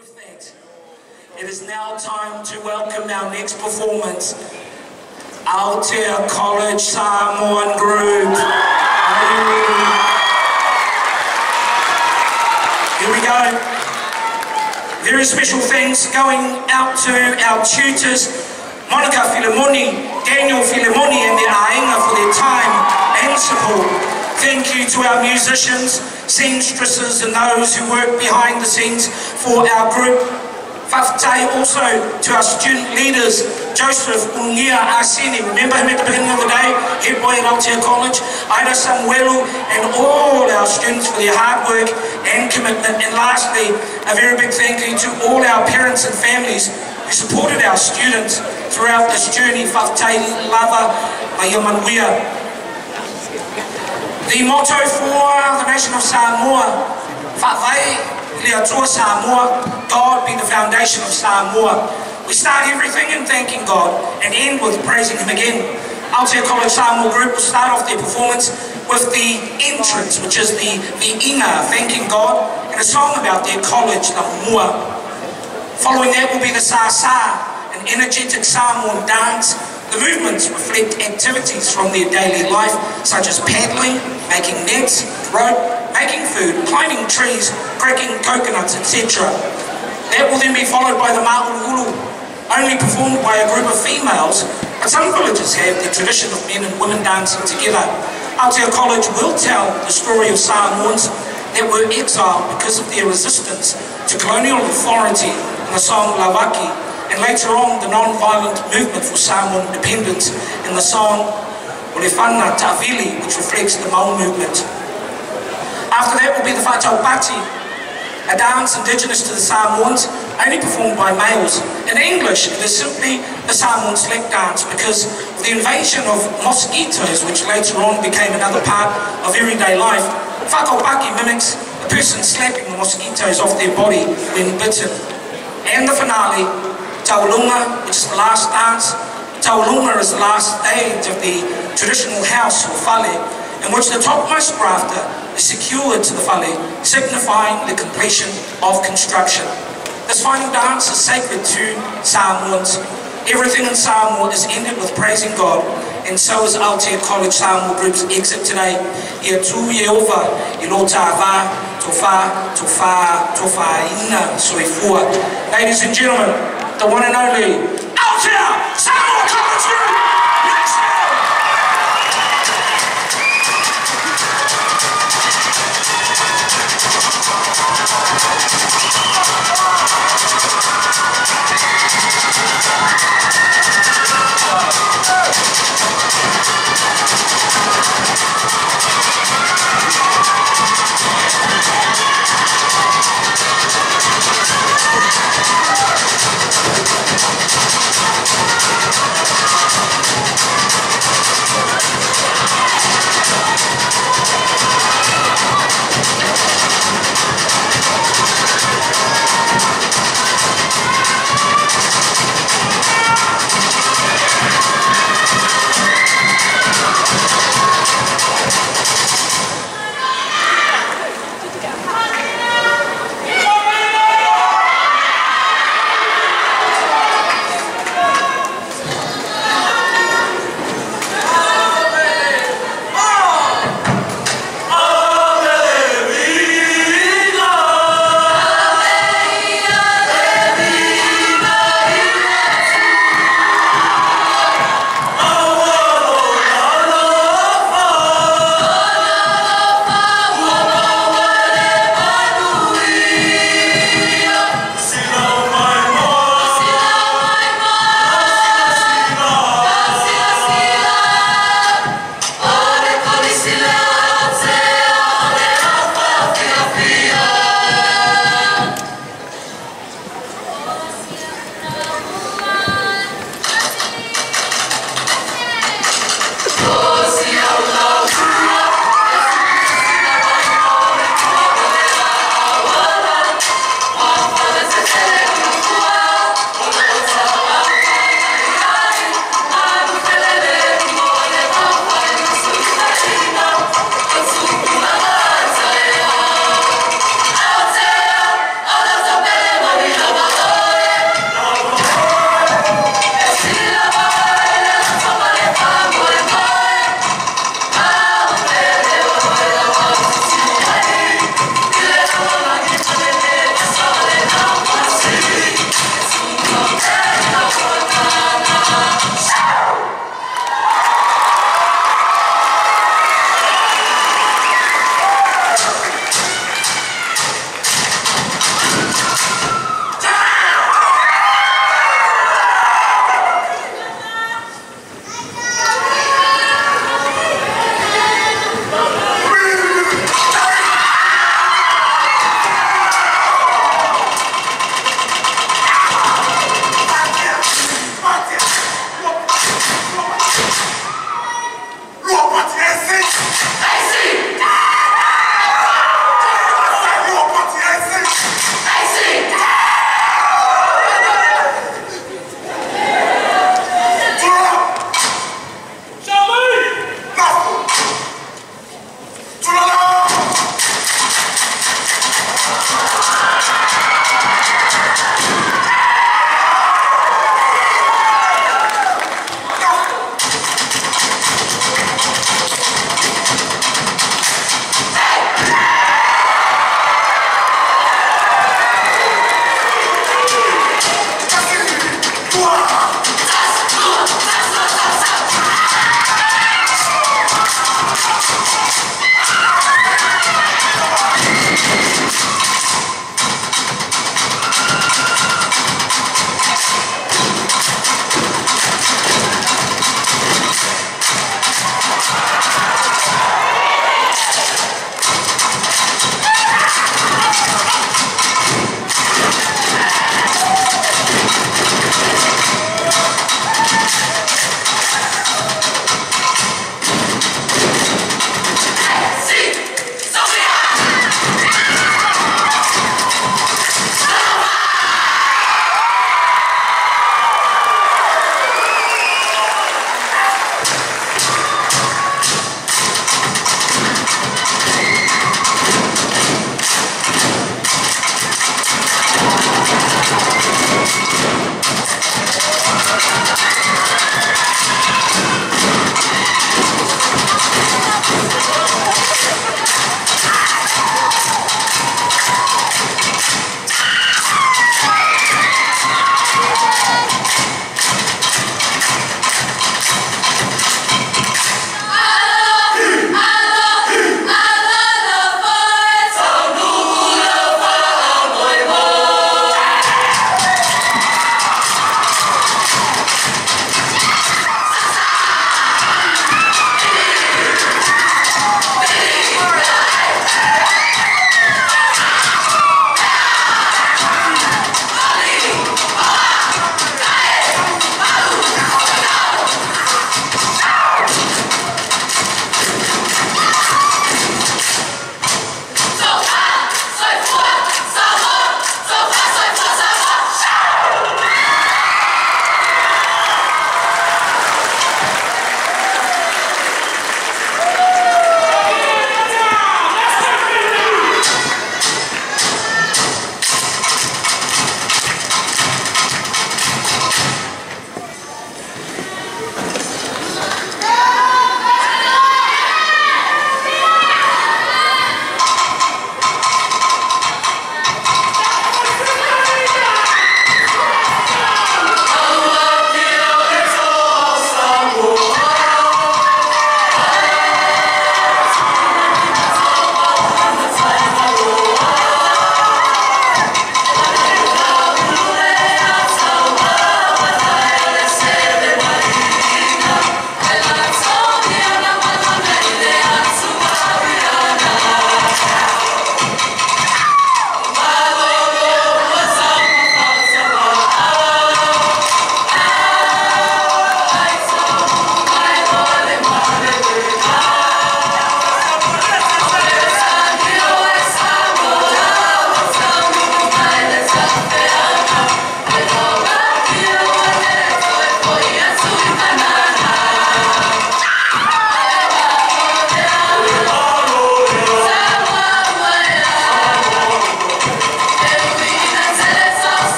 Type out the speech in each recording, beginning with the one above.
It is now time to welcome our next performance, Aotea College Samoan Group. Here we go. Very special thanks going out to our tutors, Monica Filimoni, Daniel Filimoni and the Ainga for their time and support. Thank you to our musicians, seamstresses and those who work behind the scenes for our group. Fa'afetai also to our student leaders, Joseph Ungia Asini, remember him at the beginning of the day, head boy at Aotea College, Ida Samuelu, and all our students for their hard work and commitment. And lastly, a very big thank you to all our parents and families who supported our students throughout this journey. Fa'afetai Lava Mayamanwea. The motto for the nation of Samoa, Whawai Leatua Samoa, God be the foundation of Samoa. We start everything in thanking God and end with praising Him again. Aotea College Samoa Group will start off their performance with the entrance, which is the, the inga, thanking God, and a song about their college, the Mua. Following that will be the Sasa, an energetic Samoan dance. The movements reflect activities from their daily life, such as paddling, making nets, rope, making food, climbing trees, cracking coconuts, etc. That will then be followed by the Ma'ulu'ulu, only performed by a group of females, but some villages have the tradition of men and women dancing together. Aotea College will tell the story of Samoans that were exiled because of their resistance to colonial authority in the song Lawaki, and later on the non-violent movement for Samoan independence in the song Olefana Tavili, which reflects the Mau movement. After that will be the Pati, a dance indigenous to the Samoans, only performed by males. In English, it is simply the Samoan slap dance because the invasion of mosquitoes, which later on became another part of everyday life. Fa'ataupati mimics a person slapping the mosquitoes off their body when bitten. And the finale, Taualuga, which is the last dance. Taualuga is the last stage of the traditional house or fale, in which the topmost rafter is secured to the fale, signifying the completion of construction. This final dance is sacred to Samoans. Everything in Samoa is ended with praising God, and so is Aotea College Samoa Group's exit today. Ia tu Yehova, i lo tā ina, soifua. Ladies and gentlemen, the one and only, out here, Samuel Coventry! Yes, sir!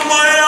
Samoa!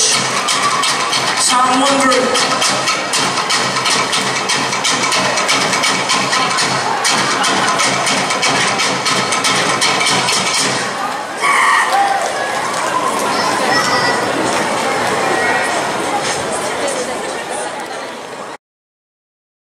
College. Psalm